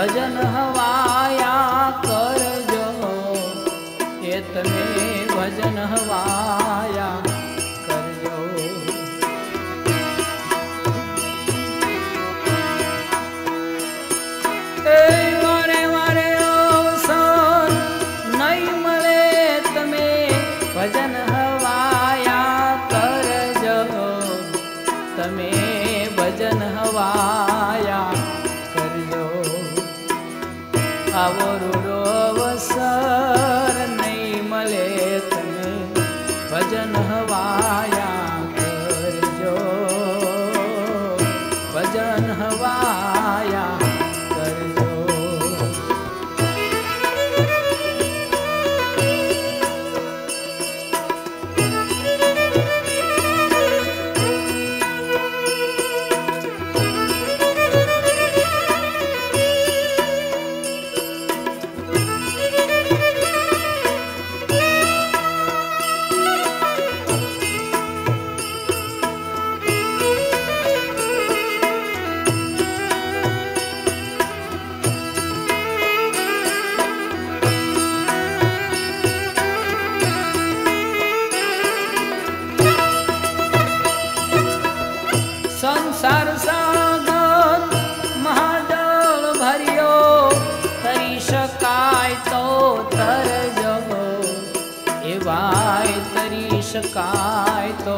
भजन हवा Avoruro ભાઈ તરી શકાય તો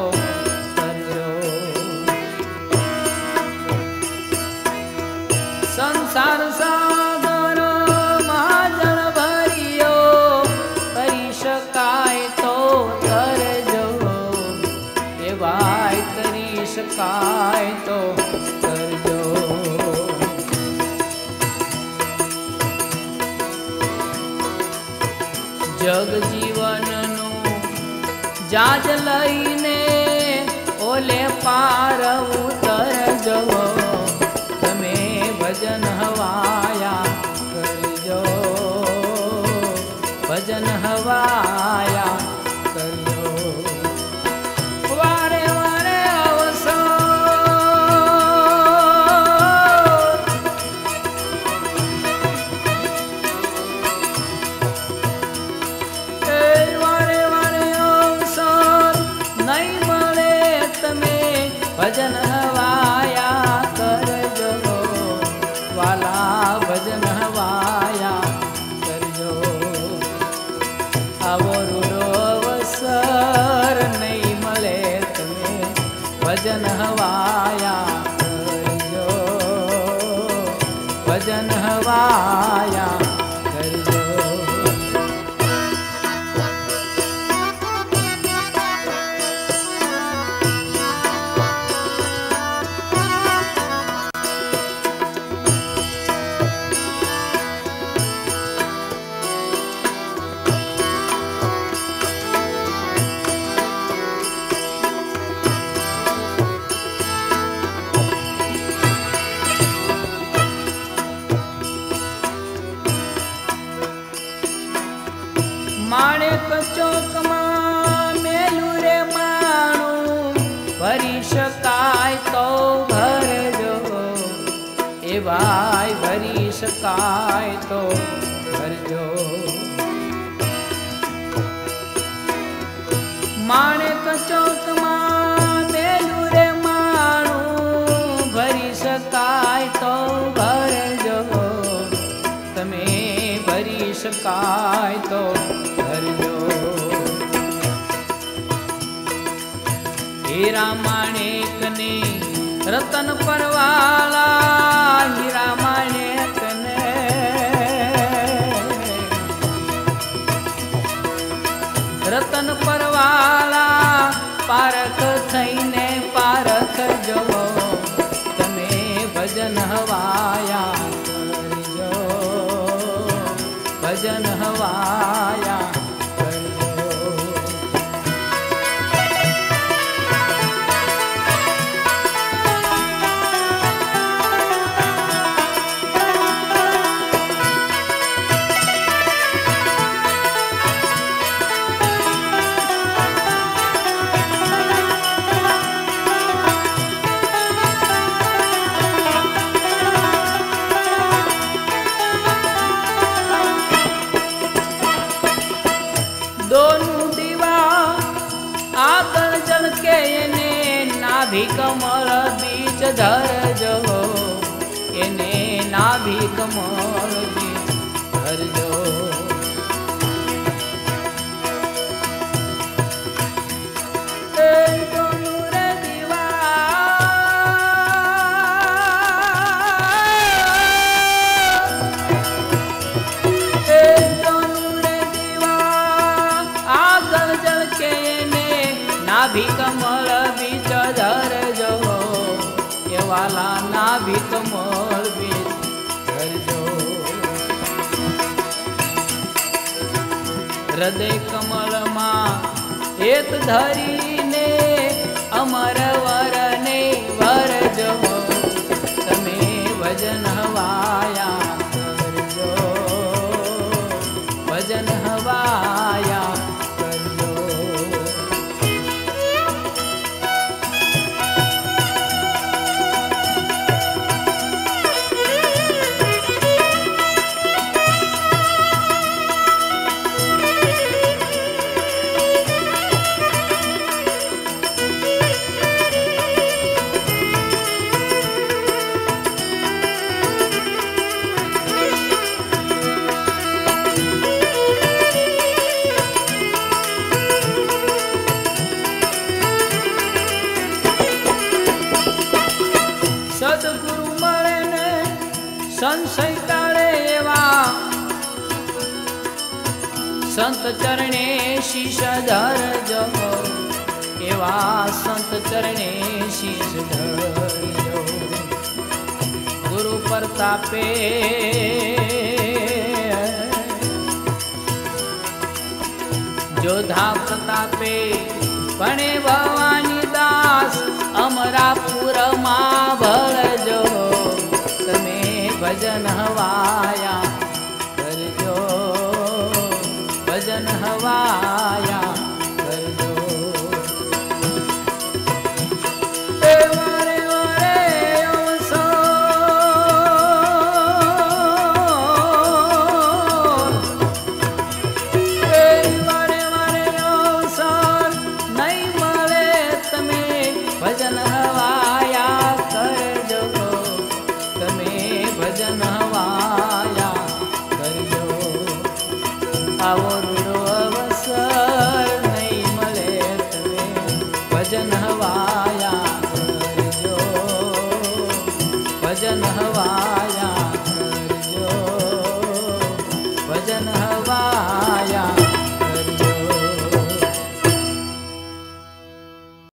સંસાર સાગર મહાજળ ભર્યો, તરી શકાય તો તરજો એ તરી શકાય તો કરજો જગ જીવનનું જાજ લઈને ઓલે પાર ભજન હવાયા માણેક ચોકમાં મેલું રે માણું. ભરી શકાય તો ભરજો એ ભાઈ ભરી શકાય તો ભરજો માણેક ચોકમાં શકાય તો ભરજો હીરા માણેકને રતન પરવાલા હીરા માણેકને રતન પરવાલા, પારખ થઈને પારખ જવો. તમે ભજન હવાયા. ભજન હવાયા કમળ બીજ ધરજો એને નાભી કમળ બીજ ધરજો. વાલા ના ભીક મળવી ધરજો. હૃદય કમળમાં એક ધરીને અમર વરને વરજો. તમે ભજન હવાયા સંત ચરણે શીશ ધરજો એવા સંત ચરણે શીશ ધરજો ગુરુ પ્રતાપે જોધા પ્રતાપે પણે ભવાની દાસ અમરાપુરમાં ભળજો. તમે ભજન હવાયા ભજન ભજન